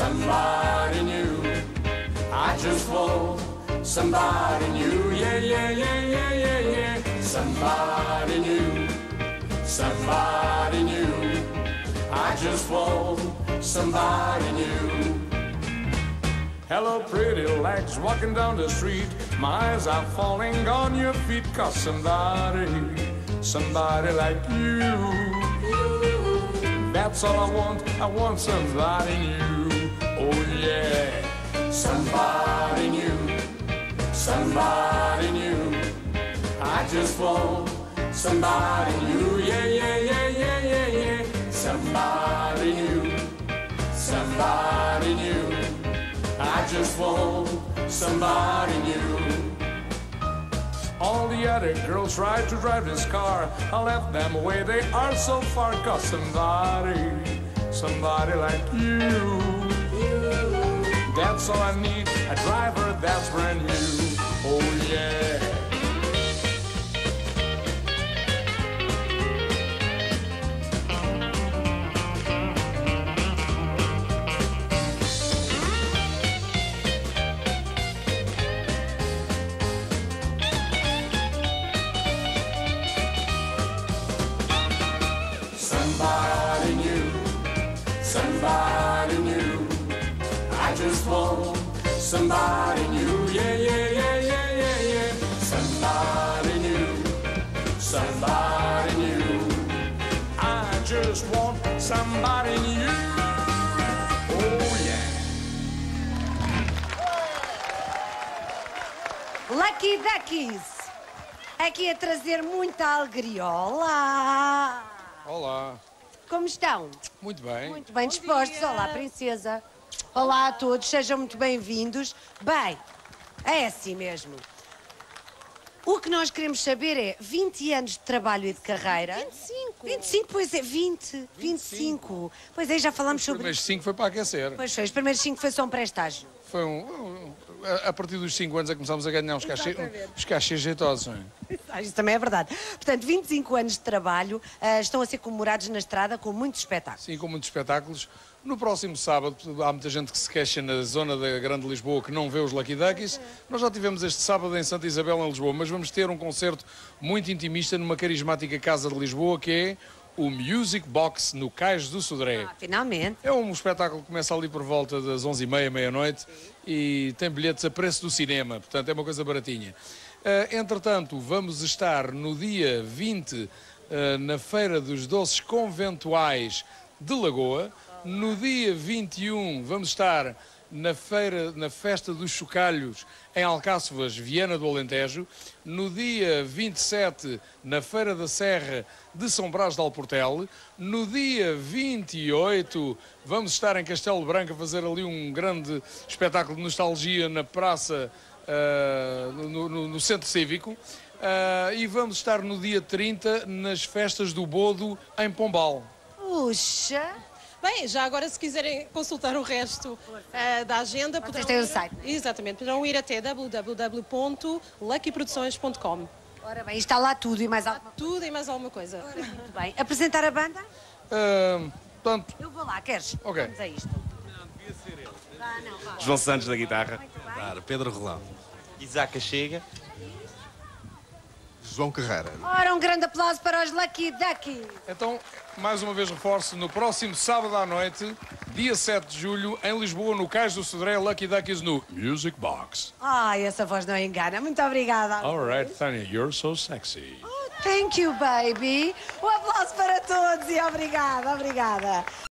somebody new. I just want somebody new. Yeah, yeah, yeah, yeah, yeah, yeah. Somebody new. Somebody new. I just want somebody new. Hello, pretty legs walking down the street. My eyes are falling on your feet. Cause somebody, somebody like you. That's all I want. I want somebody new. Oh, yeah. Somebody new. Somebody new. I just want somebody new. Yeah, yeah, yeah, yeah, yeah, yeah. Somebody new. Somebody new. I just want somebody new. All the other girls tried to drive this car. I left them away, they are so far. Cause somebody, somebody like you. That's all I need, a driver that's brand new. Oh yeah. Somebody new, somebody. I just want somebody new. Yeah, yeah, yeah, yeah, yeah, yeah. Somebody new, somebody new. I just want somebody new. Oh yeah. Lucky Duckies! Aqui a trazer muita alegria. Olá! Olá, Como estão? muito bem. Muito bem dispostos. Olá, princesa. Olá a todos, sejam muito bem-vindos. Bem, é assim mesmo. O que nós queremos saber é 20 anos de trabalho e de carreira. 25. 25, pois é, 20. 25. Pois é, já falamos Os sobre. primeiros cinco foi para aquecer. Pois foi, os primeiros 5 foi só um pré-estágio. Foi um, um- a- partir dos 5 anos é que começámos a ganhar uns cachês, uns cachês jeitosos. não é? Ah, Isso também é verdade. Portanto, 25 anos de trabalho ah, estão a ser comemorados na estrada com muitos espetáculos. Sim, com muitos espetáculos. No próximo sábado, há muita gente que se queixa na zona da Grande Lisboa que não vê os Lucky Duckies. Nós já tivemos este sábado em Santa Isabel, em Lisboa, mas vamos ter um concerto muito intimista numa carismática casa de Lisboa que é o Music Box no Cais do Sodré. Ah, finalmente. É um espetáculo que começa ali por volta das 11h30, meia-noite e tem bilhetes a preço do cinema, portanto é uma coisa baratinha. Ah, entretanto, vamos estar no dia 20 ah, na Feira dos Doces Conventuais de Lagoa. No dia 21 vamos estar na feira, na festa dos chocalhos em Alcáçovas, Viana do Alentejo. No dia 27 na Feira da Serra de São Brás de Alportel. No dia 28 vamos estar em Castelo Branco a fazer ali um grande espetáculo de nostalgia na praça, ah, no, no- no centro cívico. Ah, e vamos estar no dia 30 nas festas do Bodo em Pombal. Puxa! Bem, já agora se quiserem consultar o resto eh, da agenda... Vocês poderão ir- site. Exatamente, poderão ir até www.luckyproduções.com Ora bem, está lá tudo e mais alguma Tudo e mais alguma coisa. Muito bem. Apresentar a banda? Portanto, Eu vou lá, queres? Ok. Vamos a isto. João Santos da guitarra. Claro, Pedro Rolão. Isaac chega. João Carreira. Ora, um grande aplauso para os Lucky Duckies. Então, mais uma vez reforço, no próximo sábado à noite, dia 7 de julho, em Lisboa, no Cais do Sodré, Lucky Duckies no Music Box. Ai, essa voz não engana. Muito obrigada. Alright, Tanya, you're so sexy. Thank you, baby. Um aplauso para todos e obrigada, obrigada.